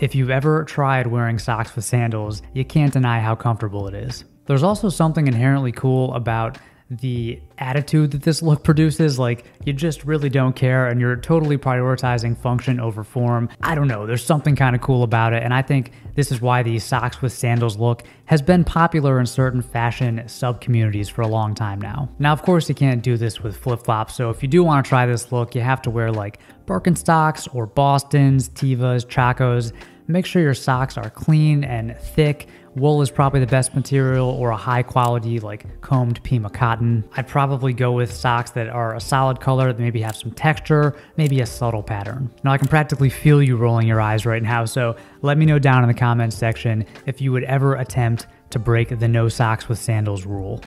if you've ever tried wearing socks with sandals, you can't deny how comfortable it is. There's also something inherently cool about the attitude that this look produces. Like, you just really don't care and you're totally prioritizing function over form. I don't know, there's something kind of cool about it. And I think this is why the socks with sandals look has been popular in certain fashion sub communities for a long time now. Now, of course, you can't do this with flip flops. So, if you do want to try this look, you have to wear like Birkenstocks or Boston's, Tevas, Chacos. Make sure your socks are clean and thick Wool is probably the best material or a high quality like combed Pima cotton. I'd probably go with socks that are a solid color that maybe have some texture, maybe a subtle pattern. Now I can practically feel you rolling your eyes right now, so let me know down in the comments section if you would ever attempt to break the no socks with sandals rule.